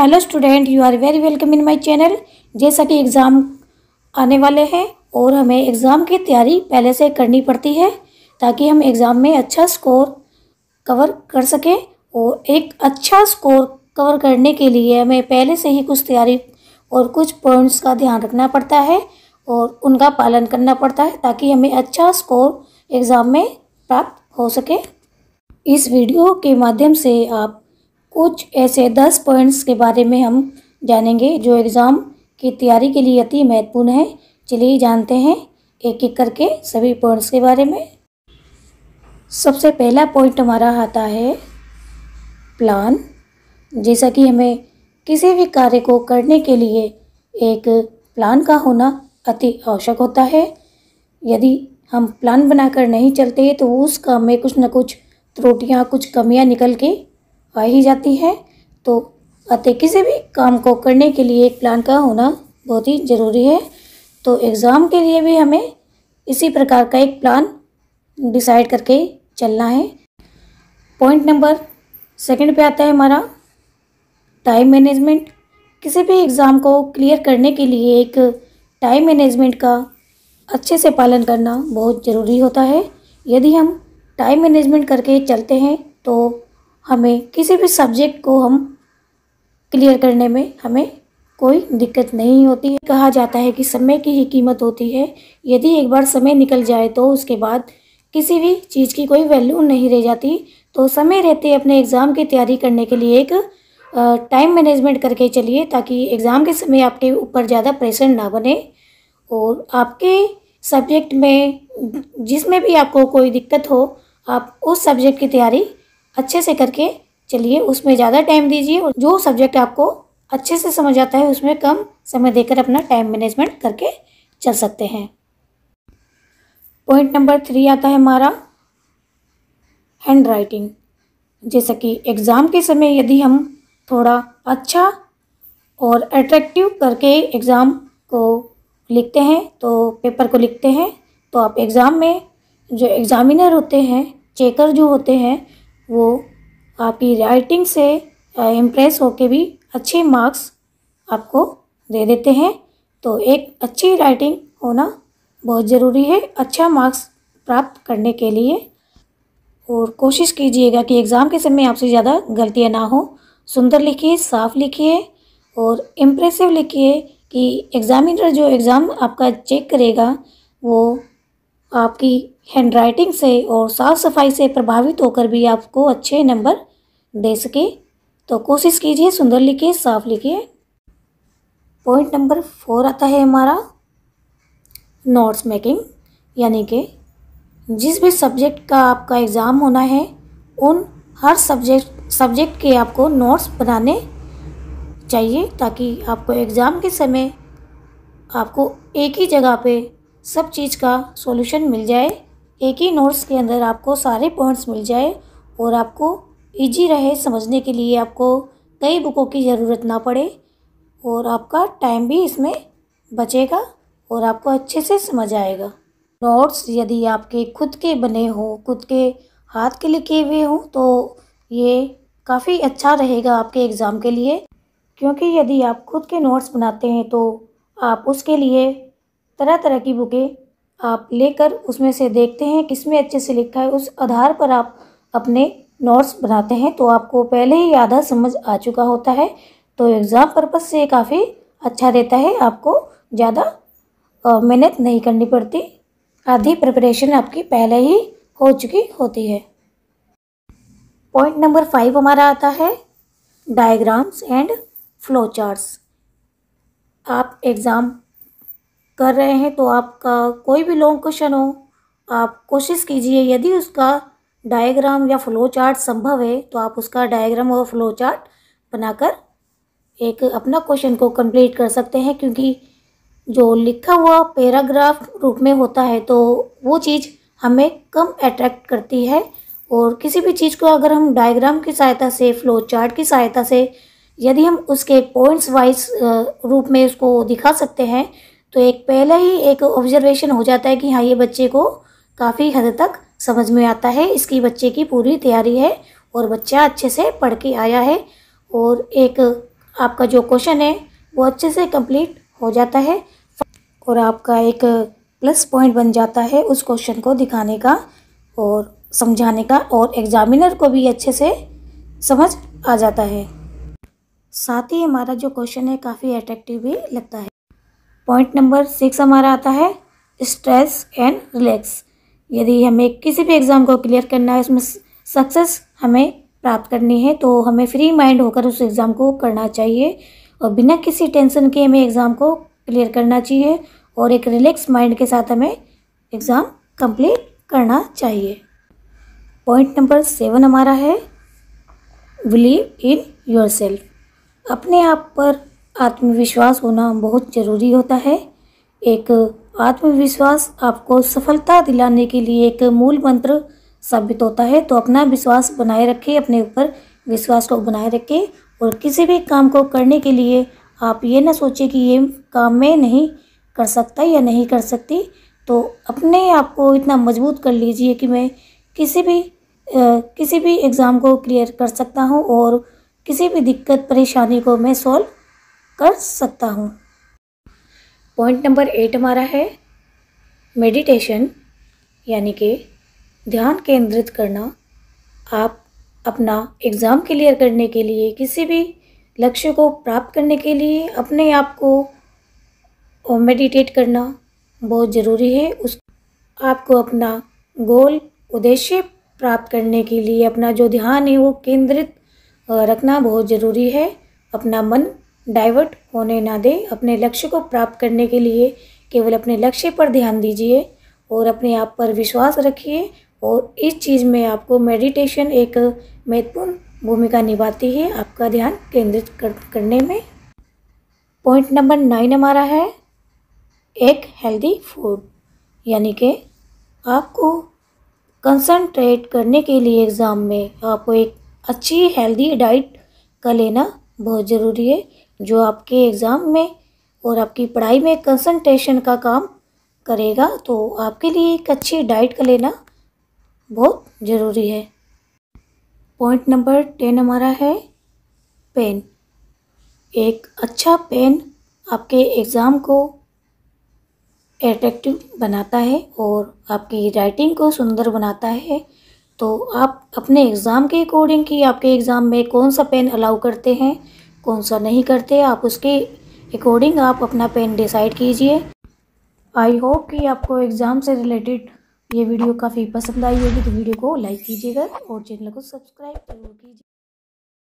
Hello student you are very welcome in my channel जैसा कि exam आने वाले हैं और हमें एग्ज़ाम की तैयारी पहले से करनी पड़ती है ताकि हम एग्ज़ाम में अच्छा स्कोर कवर कर सकें और एक अच्छा स्कोर कवर करने के लिए हमें पहले से ही कुछ तैयारी और कुछ पॉइंट्स का ध्यान रखना पड़ता है और उनका पालन करना पड़ता है ताकि हमें अच्छा स्कोर एग्ज़ाम में प्राप्त हो सके। इस वीडियो के माध्यम से आप कुछ ऐसे दस पॉइंट्स के बारे में हम जानेंगे जो एग्ज़ाम की तैयारी के लिए अति महत्वपूर्ण है। चलिए जानते हैं एक एक करके सभी पॉइंट्स के बारे में। सबसे पहला पॉइंट हमारा आता है प्लान जैसा कि हमें किसी भी कार्य को करने के लिए एक प्लान का होना अति आवश्यक होता है। यदि हम प्लान बनाकर नहीं चलते तो उस काम में कुछ ना कुछ त्रुटियाँ, कुछ कमियाँ निकल के आ ही जाती है। तो अतः किसी भी काम को करने के लिए एक प्लान का होना बहुत ही ज़रूरी है। तो एग्ज़ाम के लिए भी हमें इसी प्रकार का एक प्लान डिसाइड करके चलना है। पॉइंट नंबर सेकंड पे आता है हमारा। टाइम मैनेजमेंट किसी भी एग्ज़ाम को क्लियर करने के लिए एक टाइम मैनेजमेंट का अच्छे से पालन करना बहुत ज़रूरी होता है। यदि हम टाइम मैनेजमेंट करके चलते हैं तो हमें किसी भी सब्जेक्ट को हम क्लियर करने में हमें कोई दिक्कत नहीं होती है। कहा जाता है कि समय की ही कीमत होती है। यदि एक बार समय निकल जाए तो उसके बाद किसी भी चीज़ की कोई वैल्यू नहीं रह जाती। तो समय रहते अपने एग्ज़ाम की तैयारी करने के लिए एक टाइम मैनेजमेंट करके चलिए ताकि एग्ज़ाम के समय आपके ऊपर ज़्यादा प्रेशर ना बने। और आपके सब्जेक्ट में जिसमें भी आपको कोई दिक्कत हो, आप उस सब्जेक्ट की तैयारी अच्छे से करके चलिए, उसमें ज़्यादा टाइम दीजिए और जो सब्जेक्ट आपको अच्छे से समझ आता है, उसमें कम समय देकर अपना टाइम मैनेजमेंट करके चल सकते हैं। पॉइंट नंबर थ्री आता है हमारा हैंड राइटिंग जैसा कि एग्ज़ाम के समय यदि हम थोड़ा अच्छा और अट्रैक्टिव करके एग्ज़ाम को लिखते हैं तो पेपर को लिखते हैं तो आप एग्ज़ाम में जो एग्ज़ामिनर होते हैं चेकर जो होते हैं वो आपकी राइटिंग से इम्प्रेस होके भी अच्छे मार्क्स आपको दे देते हैं। तो एक अच्छी राइटिंग होना बहुत ज़रूरी है अच्छा मार्क्स प्राप्त करने के लिए। और कोशिश कीजिएगा कि एग्ज़ाम के समय आपसे ज़्यादा गलतियाँ ना हो। सुंदर लिखिए, साफ़ लिखिए और इम्प्रेसिव लिखिए कि एग्ज़ामिनर जो एग्ज़ाम आपका चेक करेगा, वो आपकी हैंड राइटिंग से और साफ़ सफ़ाई से प्रभावित होकर भी आपको अच्छे नंबर दे सके। तो कोशिश कीजिए, सुंदर लिखिए साफ़ लिखिए पॉइंट नंबर फोर आता है हमारा नोट्स मेकिंग यानी कि जिस भी सब्जेक्ट का आपका एग्ज़ाम होना है, उन हर सब्जेक्ट सब्जेक्ट के आपको नोट्स बनाने चाहिए, ताकि आपको एग्ज़ाम के समय आपको एक ही जगह पे सब चीज़ का सॉल्यूशन मिल जाए। एक ही नोट्स के अंदर आपको सारे पॉइंट्स मिल जाए और आपको इजी रहे समझने के लिए आपको कई बुकों की ज़रूरत ना पड़े और आपका टाइम भी इसमें बचेगा और आपको अच्छे से समझ आएगा। नोट्स यदि आपके खुद के बने हो, खुद के हाथ के लिखे हुए हों तो ये काफ़ी अच्छा रहेगा आपके एग्ज़ाम के लिए। क्योंकि यदि आप खुद के नोट्स बनाते हैं तो आप उसके लिए तरह तरह की बुकें आप लेकर उसमें से देखते हैं, किसमें अच्छे से लिखा है, उस आधार पर आप अपने नोट्स बनाते हैं तो आपको पहले ही आधा समझ आ चुका होता है। तो एग्ज़ाम पर्पज़ से काफ़ी अच्छा रहता है, आपको ज़्यादा मेहनत नहीं करनी पड़ती। आधी प्रिपरेशन आपकी पहले ही हो चुकी होती है। पॉइंट नंबर फाइव हमारा आता है, डायग्राम्स एंड फ्लो चार्ट्स आप एग्ज़ाम कर रहे हैं तो आपका कोई भी लॉन्ग क्वेश्चन हो, आप कोशिश कीजिए, यदि उसका डायग्राम या फ्लो चार्ट संभव है तो आप उसका डायग्राम और फ्लो चार्ट बनाकर एक अपना क्वेश्चन को कंप्लीट कर सकते हैं, क्योंकि जो लिखा हुआ पैराग्राफ रूप में होता है तो वो चीज़ हमें कम अट्रैक्ट करती है। और किसी भी चीज़ को अगर हम डायग्राम की सहायता से फ्लो चार्ट की सहायता से, यदि हम उसके पॉइंट्स वाइज रूप में उसको दिखा सकते हैं तो एक पहले ही एक ऑब्जर्वेशन हो जाता है कि हाँ ये बच्चे को काफ़ी हद तक समझ में आता है। इसकी बच्चे की पूरी तैयारी है और बच्चा अच्छे से पढ़ के आया है और एक आपका जो क्वेश्चन है, वो अच्छे से कंप्लीट हो जाता है और आपका एक प्लस पॉइंट बन जाता है उस क्वेश्चन को दिखाने का और समझाने का और एग्जामिनर को भी अच्छे से समझ आ जाता है। साथ ही हमारा जो क्वेश्चन है, काफ़ी अट्रैक्टिव भी लगता है। पॉइंट नंबर सिक्स हमारा आता है स्ट्रेस एंड रिलैक्स यदि हमें किसी भी एग्ज़ाम को क्लियर करना है, उसमें सक्सेस हमें प्राप्त करनी है तो हमें फ्री माइंड होकर उस एग्ज़ाम को करना चाहिए और बिना किसी टेंशन के हमें एग्ज़ाम को क्लियर करना चाहिए और एक रिलैक्स माइंड के साथ हमें एग्ज़ाम कंप्लीट करना चाहिए। पॉइंट नंबर सेवन हमारा है बिलीव इन योर सेल्फ अपने आप पर आत्मविश्वास होना बहुत ज़रूरी होता है। एक आत्मविश्वास आपको सफलता दिलाने के लिए एक मूल मंत्र साबित होता है। तो अपना विश्वास बनाए रखें अपने ऊपर विश्वास को बनाए रखें और किसी भी काम को करने के लिए आप ये ना सोचें कि ये काम मैं नहीं कर सकता या नहीं कर सकती। तो अपने आप को इतना मज़बूत कर लीजिए कि मैं किसी भी आ, किसी भी एग्ज़ाम को क्लियर कर सकता हूँ और किसी भी दिक्कत परेशानी को मैं सॉल्व कर सकता हूँ। पॉइंट नंबर एट हमारा है मेडिटेशन यानी कि ध्यान केंद्रित करना। आप अपना एग्ज़ाम क्लियर करने के लिए, किसी भी लक्ष्य को प्राप्त करने के लिए अपने आप को मेडिटेट करना बहुत ज़रूरी है। उस, आपको अपना गोल उद्देश्य प्राप्त करने के लिए अपना जो ध्यान है, वो केंद्रित रखना बहुत ज़रूरी है। अपना मन डाइवर्ट होने ना दे। अपने लक्ष्य को प्राप्त करने के लिए केवल अपने लक्ष्य पर ध्यान दीजिए और अपने आप पर विश्वास रखिए और इस चीज़ में आपको मेडिटेशन एक महत्वपूर्ण भूमिका निभाती है आपका ध्यान केंद्रित कर, करने में। पॉइंट नंबर नाइन हमारा है एक हेल्दी फ़ूड यानी कि आपको कंसंट्रेट करने के लिए एग्ज़ाम में आपको एक अच्छी हेल्दी डाइट का लेना बहुत ज़रूरी है। जो आपके एग्ज़ाम में और आपकी पढ़ाई में कंसंट्रेशन का काम करेगा तो आपके लिए एक अच्छी डाइट का लेना बहुत ज़रूरी है। पॉइंट नंबर टेन हमारा है पेन एक अच्छा पेन आपके एग्ज़ाम को एट्रैक्टिव बनाता है और आपकी राइटिंग को सुंदर बनाता है। तो आप अपने एग्ज़ाम के अकॉर्डिंग कि आपके एग्ज़ाम में कौन सा पेन अलाउ करते हैं कौन सा नहीं करते, आप उसके अकॉर्डिंग आप अपना पेन डिसाइड कीजिए। आई होप कि आपको एग्ज़ाम से रिलेटेड ये वीडियो काफ़ी पसंद आई होगी तो वीडियो को लाइक कीजिएगा और चैनल को सब्सक्राइब ज़रूर कीजिए।